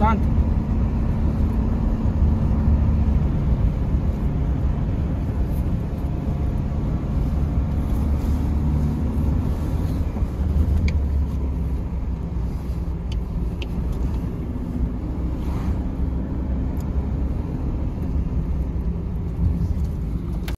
शांत।